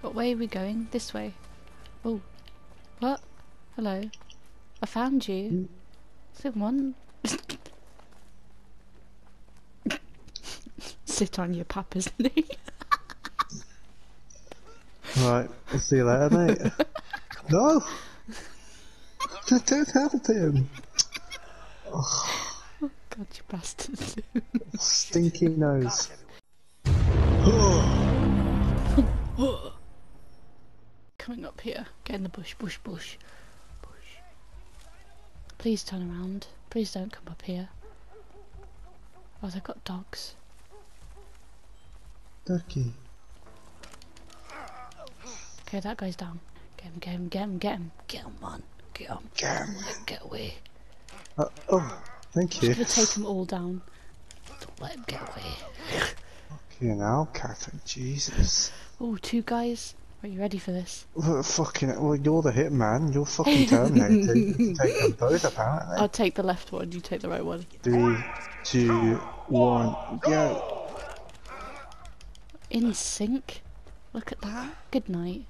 What way are we going? This way. Oh. What? Hello. I found you. Hmm. Someone. Sit on your papa's knee. Right, I'll see you later, mate. no! Don't don't help him! God, you bastard. Stinky nose. Coming up here. Get in the bush, bush, bush. Bush. Please turn around. Please don't come up here. Oh, they've got dogs. Ducky. Okay, that guy's down. Get him, get him, get him, get him. Get him, man. Get him. Gam. Get away. Uh, oh, thank you. Gonna take them all down. Don't let him get away. You now, Catherine, Jesus. Oh, two guys. Are you ready for this? Well, fucking, well, you're the hitman. You're fucking Terminator. you take them both, apparently. I'll take the left one, you take the right one. Three, two, one, go. In sync? Look at that. Good night.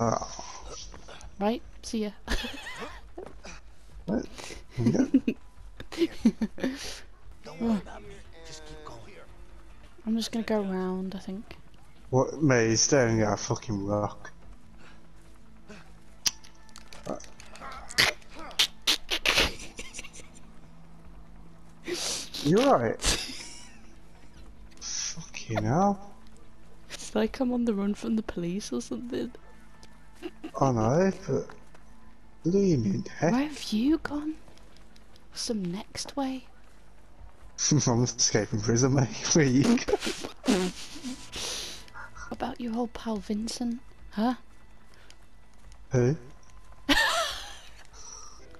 Oh, Right, see ya. what? Yeah. Don't worry about me. Just keep going. I'm just gonna go round, I think. What, mate, he's staring at a fucking rock. You're right. Fucking hell. It's like I'm on the run from the police or something. Oh, I know, but. Blooming heck. Where have you gone? Some next way? I'm escaping prison, mate. Where you go? What about your old pal Vincent? Huh? Who?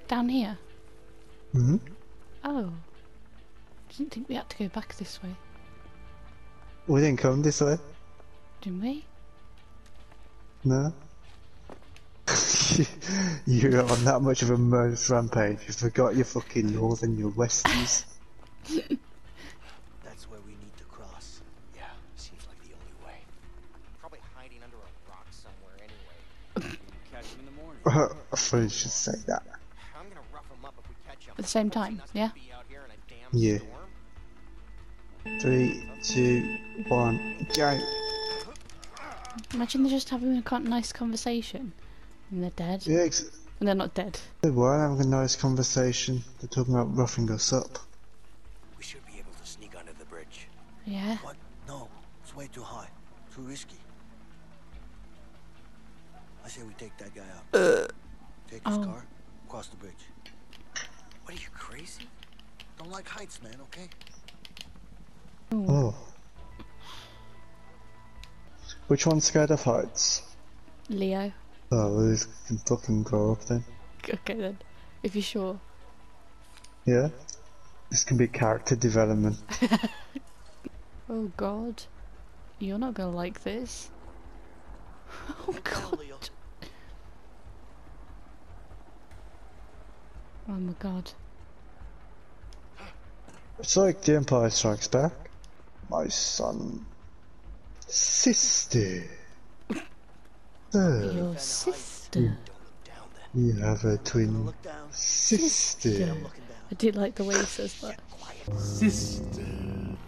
Down here? hmm Oh. Didn't think we had to go back this way, We didn't come this way. didn't we? No. You're on that much of a murderous rampage. You forgot your fucking north and your westies. That's where we need to cross. Yeah, seems like the only way. Probably hiding under a rock somewhere anyway. Catch him in the morning. I thought you should say that. I'm gonna rough him up if we catch him. At the same time, yeah? Be out here in a damn Yeah. Three, two, one, go. Imagine they're just having a nice conversation. And they're dead. Yeah, And they're not dead. they were having a nice conversation. They're talking about roughing us up. We should be able to sneak under the bridge. Yeah. What? No, it's way too high. Too risky. I say we take that guy out. Uh, take his Oh. car, cross the bridge. What are you crazy? Don't like heights, man. Okay. Hmm. Oh. Which one's scared of heights? Leo. Oh, well, this can fucking grow up then. Okay then. If you're sure. Yeah? This can be character development. Oh god. You're not gonna like this. Oh god. Oh my god. It's like The Empire Strikes Back. My son. Sister. Your sister. Don't look down then. you have a twin Look sister. I do like the way he says that. Sister.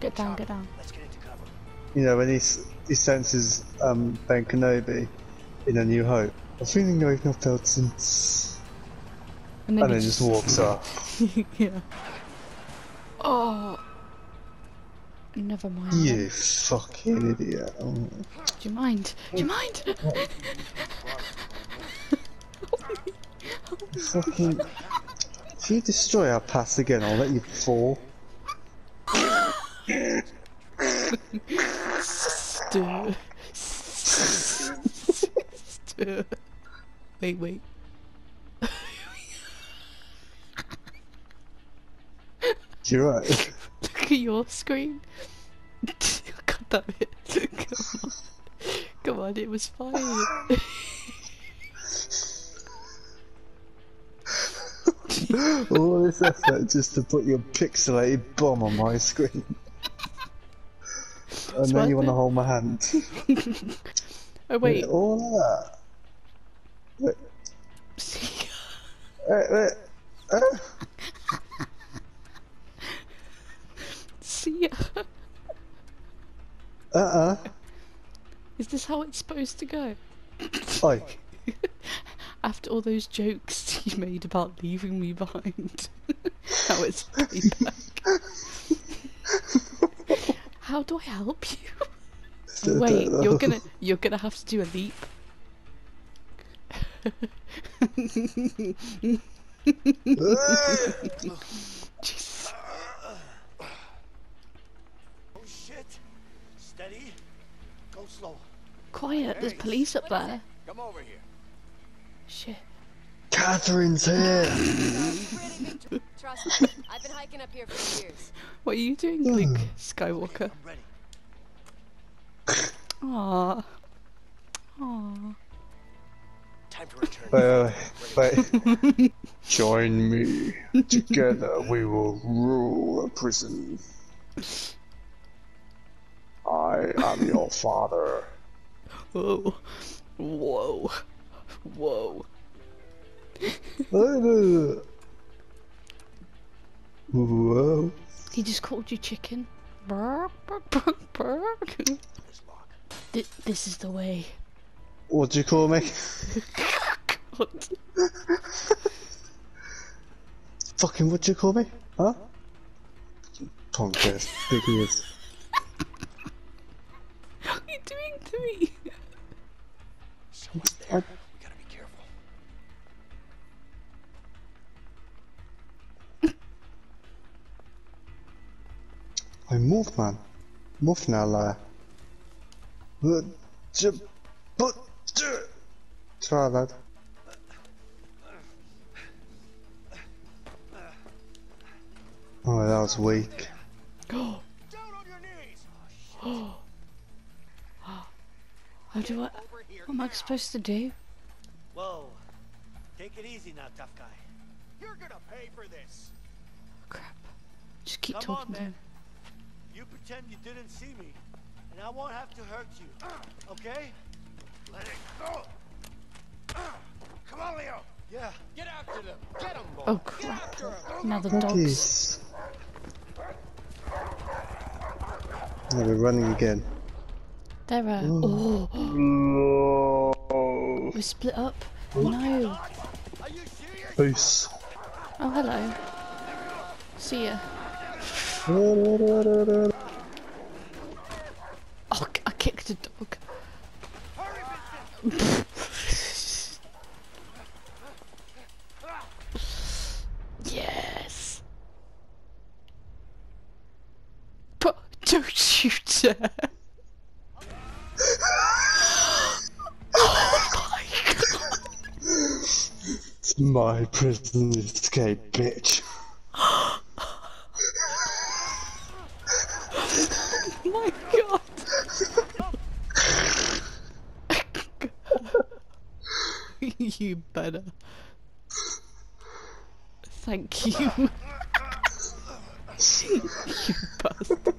Get down, get down. You know, when he, he senses um, Ben Kenobi in A New Hope. A feeling I've not felt since. And And he then just walks off. yeah. Oh. Never mind. You fucking idiot. Oh. Do you mind? Do you mind? Fucking. If you destroy our path again, I'll let you fall. Wait, wait. You're right. Look at your screen. God damn it. Come on. Come on, it was fine. All this effort just to put your pixelated bomb on my screen. And then worth you want to hold my hand. Oh wait. All that. Wait, See, wait, wait. Uh, see. uh-uh. Is this how it's supposed to go? Oi. After all those jokes you made about leaving me behind, now it's payback. How do I help you? Wait, you're gonna you're gonna have to do a leap. Jesus. Oh shit! Steady. Go slow. Quiet, there's police up there. Come over here. Shit. Catherine's here. Trust me, I've been hiking up here for years. What are you doing, hmm. Luke Skywalker? I'm. Aww. Aww. Time to return. Wait, wait, wait. Join me. Together we will rule a prison. I am your father. Whoa. Whoa. Whoa. Whoa. He just called you chicken. This. Th- This is the way. What do you call me? What? Fucking what do you call me? Huh? Tonkas. Big ears. Move, man. Move now, liar. But, j- but, j- Try that. Oh, that was weak. Down on your knees. How do I? What am I supposed to do? Whoa. Take it easy now, tough guy. You're gonna pay for this. Oh, crap. Just keep Come on, talking to man. him. You pretend you didn't see me, and I won't have to hurt you. Okay? Let it go. Come on, Leo. Yeah. Get after them. Get them, boy. Oh crap. Now the dogs. Monkeys. Oh, we're running again. They're uh, oh, Oh. we're split up. No. Are you serious? Peace. Oh hello. See ya. Oh, Oh, I kicked a dog. yes. But don't you dare. oh my god. It's my prison escape, bitch. my god. you better. Thank you. you bastard.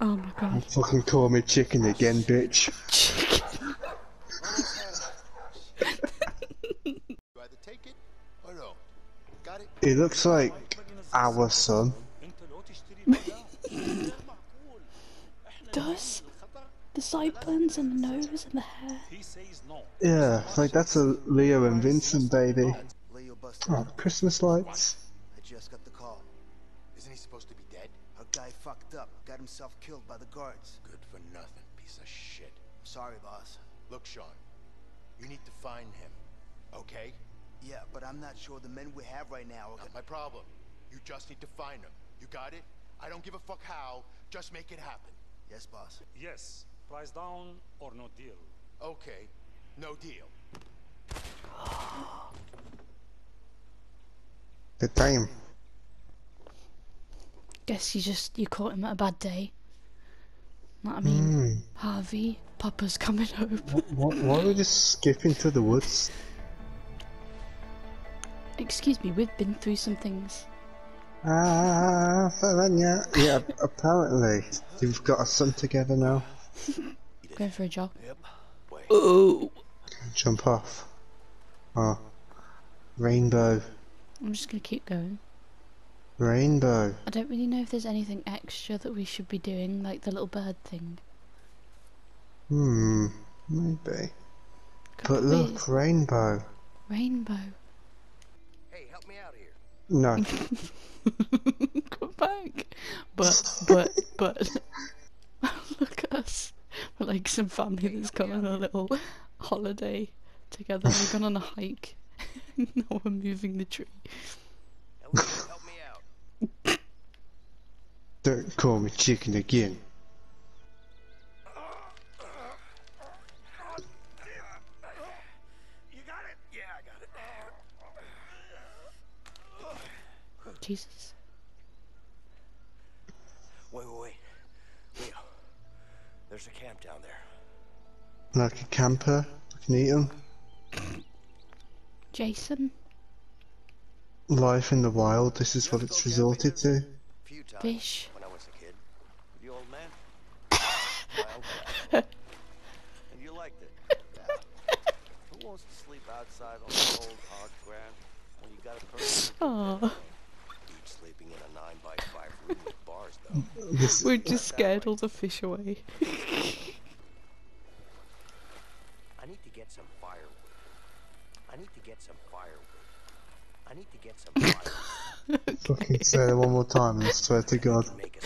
Oh my god. Fucking call me chicken again, bitch. Chicken. You either take it or no. Got it? It looks like our son. Does the sideburns and the nose and the hair? Yeah, like that's a Leo and Vincent baby. Leo busted. Oh, Christmas lights. I just got the call. Isn't he supposed to be dead? A guy fucked up. Got himself killed by the guards. Good for nothing, piece of shit. Sorry, boss. Look, Sean, you need to find him, okay? Yeah, but I'm not sure the men we have right now are Not gonna... my problem. You just need to find them. You got it? I don't give a fuck how. Just make it happen. Yes, boss. Yes, price down or no deal. Okay, no deal. the time. Guess you just you caught him at a bad day. Know what I mean? Hmm. Harvey, Papa's coming home. What, why are we just skipping to the woods? Excuse me, we've been through some things. Ah, Faranya. Yeah, apparently you've got a son together now. Going for a jog. Yep. Oh. Jump off. Oh. Rainbow. I'm just gonna keep going. Rainbow. I don't really know if there's anything extra that we should be doing, like the little bird thing. Hmm. Maybe. Could But be look, rainbow. rainbow. Hey, help me out here. No. Come back. But but but look at us. We're like some family that's gone on a little holiday together. We've gone on a hike. now we're moving the tree. Help me, help me out. Don't call me chicken again. Jesus. Wait, wait, wait. Leo, there's a camp down there. Like a camper. I can eat 'em. Jason? Life in the wild, this is what it's resorted to. Few times Fish. when I was a kid. The old man. My and you liked it. Yeah. Who wants to sleep outside on the cold, hard ground when you got a person Aww. With bars, though? This, We're just scared all the fish away. I need to get some firewood. I need to get some firewood. I need to get some firewood fucking say it one more time and I swear to God. to make.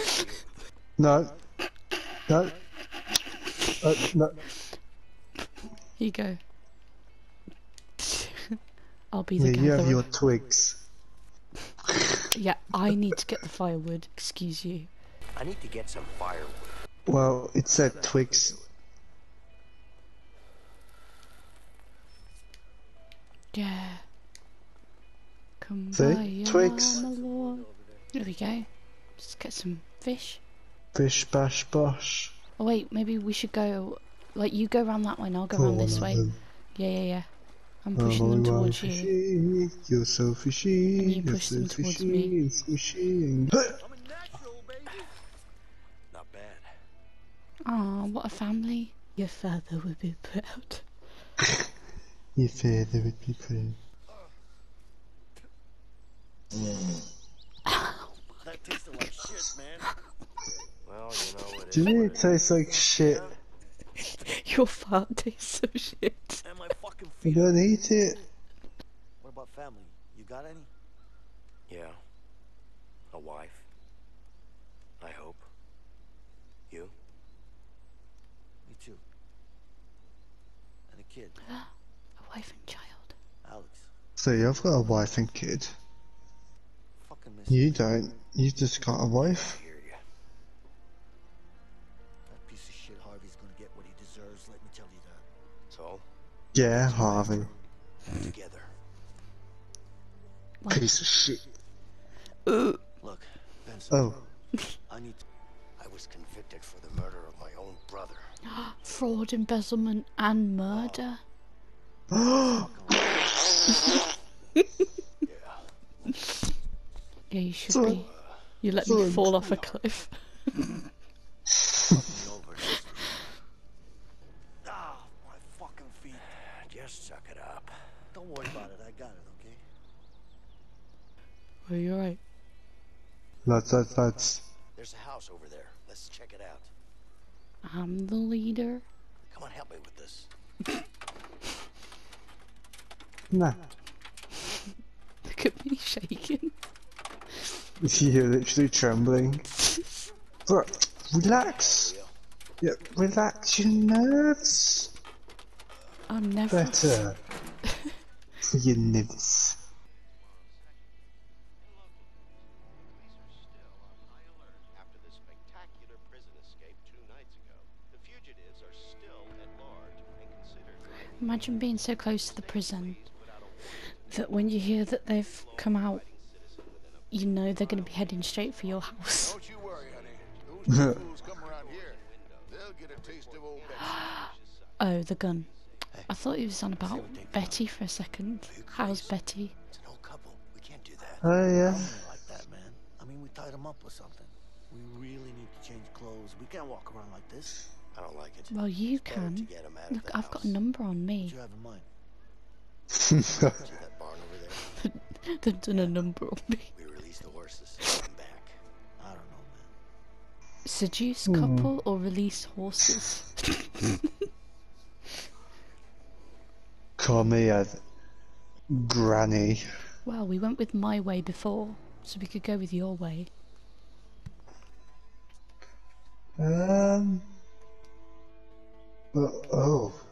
No. No. Uh, no. Here you go. I'll be the Yeah, you have your twigs. Yeah, I need to get the firewood. Excuse you. I need to get some firewood. Well, it said Twix. Yeah. Come See? by, Twigs. my lord. There we go. Just get some fish. Fish bash bosh. Oh wait, maybe we should go. Like you go around that way, and I'll go around this way. Yeah, yeah, yeah. I'm pushing them Oh, towards you. fishy. You're so fishy. And you you're push so them towards fishy me. and Aw, what a family. Your father would be proud. Your father would be proud. That tasted like shit, man. Well, you know, it is Do you what mean it it is. tastes like shit? Your fart tastes so shit. And my fucking You don't eat it. What about family? You got any? Yeah. A wife. I hope. You? Me too. And a kid, A wife and child. Alex. See, I've got a wife and kid. Fucking miss You don't. You just got a wife. I hear you. That piece of shit Harvey's gonna get what he deserves, let me tell you that. So, Yeah, Harvey. together. Piece of shit. Look, Benson, Oh, I need to... I was convicted for the murder of my own brother. fraud, embezzlement, and murder. Yeah, you should So- be. You let so- me fall off a cliff. be over this. Ah, my fucking feet. Just suck it up. Don't worry about it, I got it, okay? Are you alright? lads, lads, lads. There's a house over there. Let's check it out. I'm the leader. Come on, help me with this. Nah. Look at me shaking. You're literally trembling. Bro, relax. Yeah, relax your nerves. I'm never. Better. For your nerves. Imagine being so close to the prison that when you hear that they've come out, you know they're going to be heading straight for your house. Don't you worry, honey. Those two fools come around here. They'll get a taste of old Oh, the gun. I thought he was on about Betty for a second. How's Betty? It's an old couple. We can't do that. Oh yeah. Like that, man. I mean, we tied him up or something. We really need to change clothes. We can't walk around like this. I don't like it. Well, you It's better to can. get 'em out of Look, the I've got a number on What me. you have in mind? See that barn over there? They've done a number on me. We release the horses. Come back. I don't know, man. Seduce couple or release horses? Call me a granny. well, we went with my way before, so we could go with your way. Um. Uh, oh, oh.